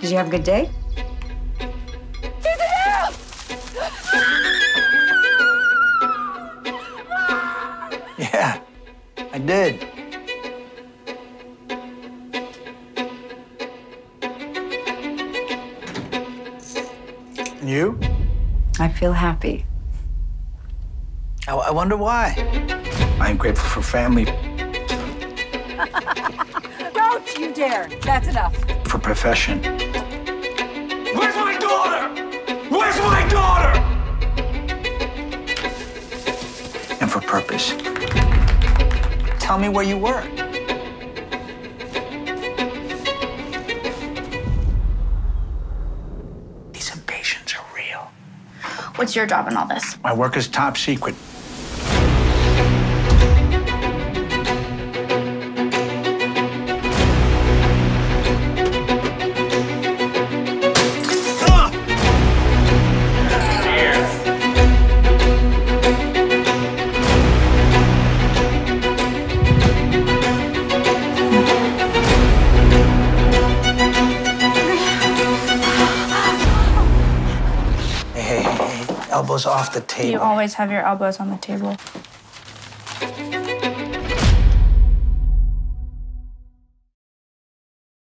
Did you have a good day? Yeah, I did. And you? I feel happy. I, I wonder why. I'm grateful for family, Don't you dare. That's enough. For profession, Where's my daughter? Where's my daughter? and for purpose. Tell me where you were. These impatiens are real. What's your job in all this? My work is top secret. Elbows off the table. You always have your elbows on the table.